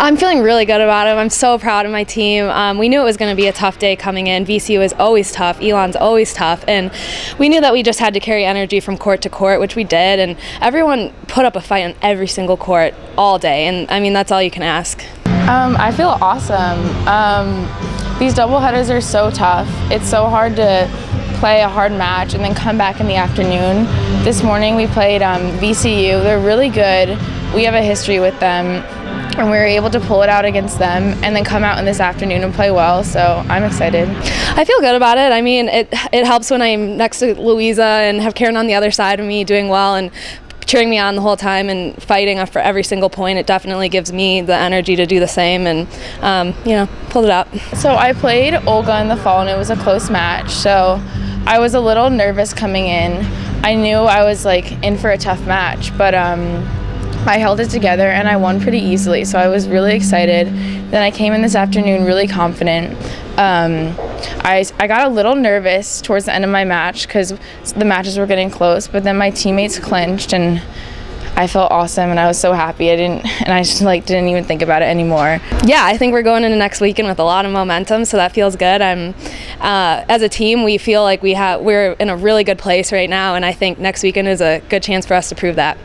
I'm feeling really good about it. I'm so proud of my team. Um, we knew it was going to be a tough day coming in. VCU is always tough. Elon's always tough, and we knew that we just had to carry energy from court to court, which we did. And everyone put up a fight on every single court all day, and I mean that's all you can ask. Um, I feel awesome. Um, these double headers are so tough. It's so hard to play a hard match and then come back in the afternoon. This morning we played um, VCU. They're really good. We have a history with them and we were able to pull it out against them and then come out in this afternoon and play well. So I'm excited. I feel good about it. I mean, it it helps when I'm next to Louisa and have Karen on the other side of me doing well and cheering me on the whole time and fighting for every single point. It definitely gives me the energy to do the same and, um, you know, pulled it up. So I played Olga in the fall and it was a close match. So I was a little nervous coming in. I knew I was like in for a tough match, but um, I held it together and I won pretty easily, so I was really excited. Then I came in this afternoon really confident. Um, I, I got a little nervous towards the end of my match because the matches were getting close, but then my teammates clinched and I felt awesome and I was so happy. I didn't, and I just like didn't even think about it anymore. Yeah, I think we're going into next weekend with a lot of momentum, so that feels good. I'm, uh, as a team, we feel like we have we're in a really good place right now, and I think next weekend is a good chance for us to prove that.